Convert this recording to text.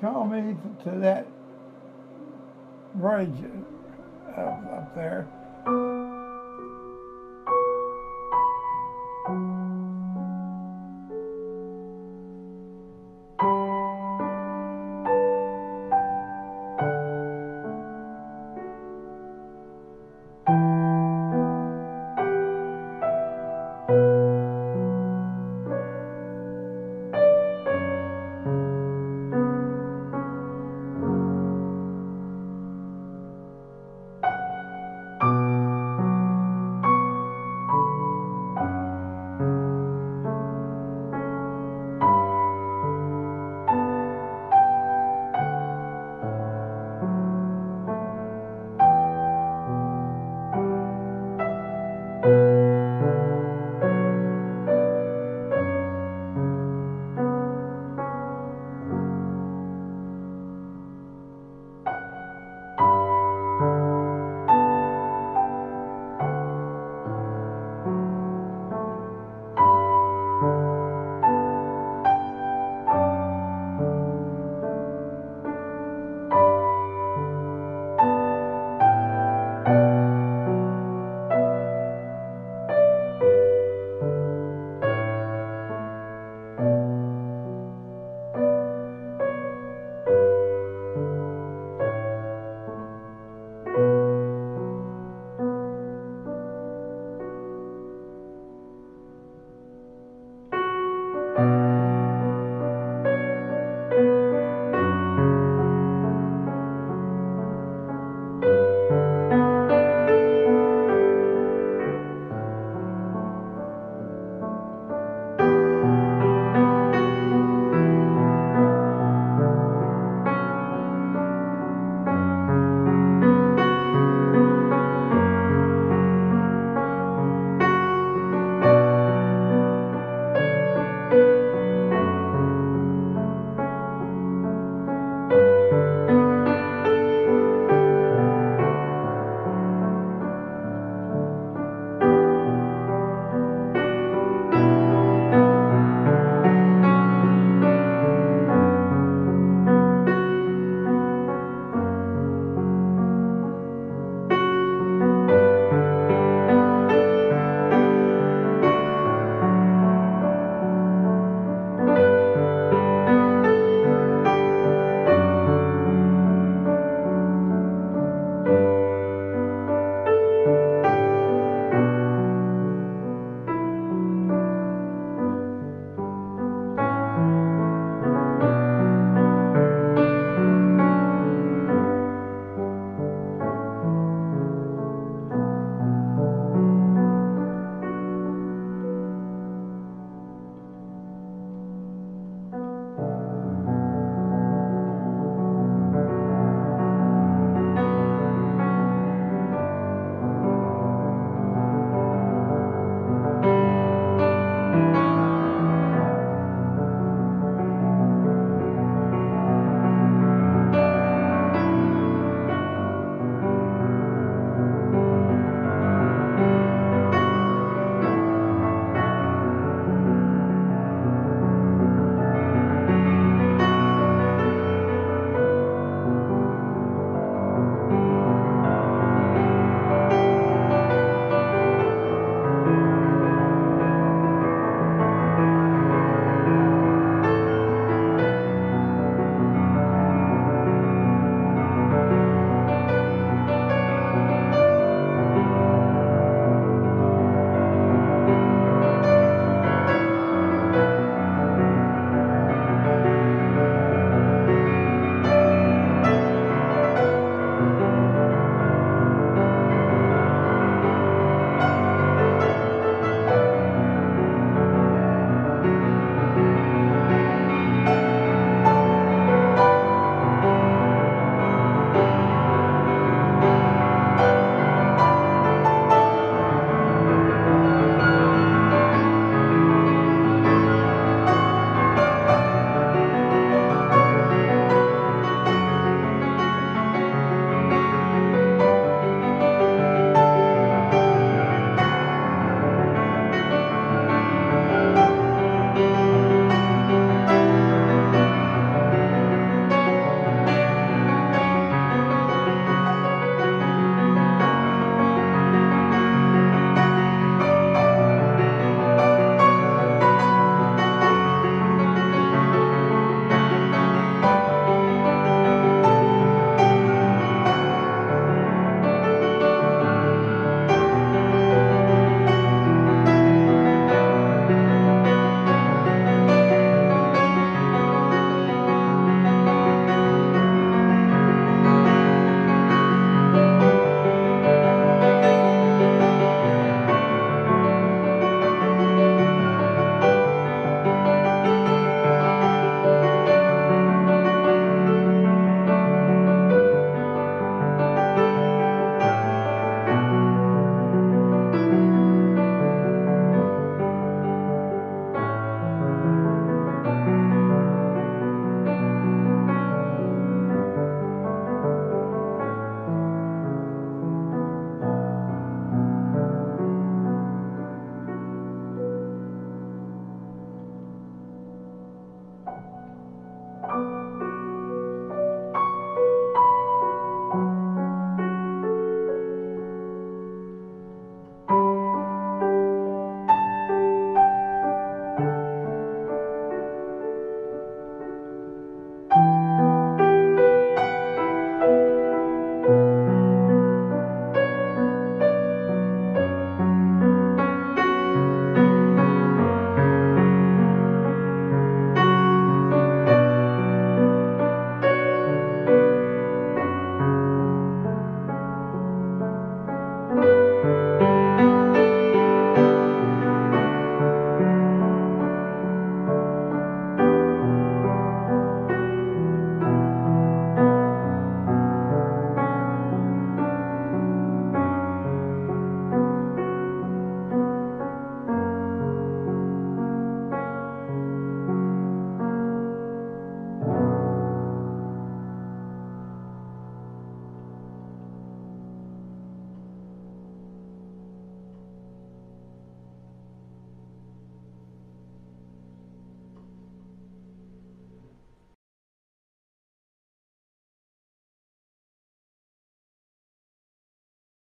call me to that bridge up, up there.